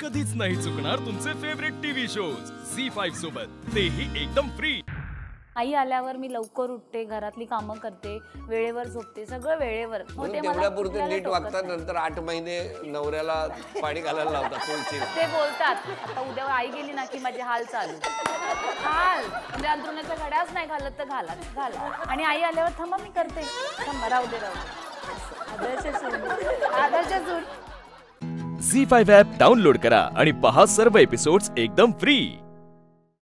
कधीच नाही चुकणार तुमचे favourite TV shows Zee five सोबत. तेही एकदम फ्री आई आल्यावर मी लवकर उठते घरातली कामं करते वेळेवर झोपते सगळं वेळेवर. मग म्हणून ते मला तेवढ्यापुरते कुठल्याला नीट टोकत वागतात नाही. नंतर आठ महिने नवऱ्याला पाणी घालायला लावतात तुळशीला ते बोलतात आता उद्या आई गेली ना की माझे हाल चालू. हाल. म्हणजे अंतरुणाच्या घड्याच नाही घालत तर घाला घाला. आणि आई आल्यावर थांबा मी करते. थांबा राहू दे राहू दे. आदर्श सून झी फाईव्ह ॲप डाउनलोड करा पहा सर्व एपिसोड्स एकदम फ्री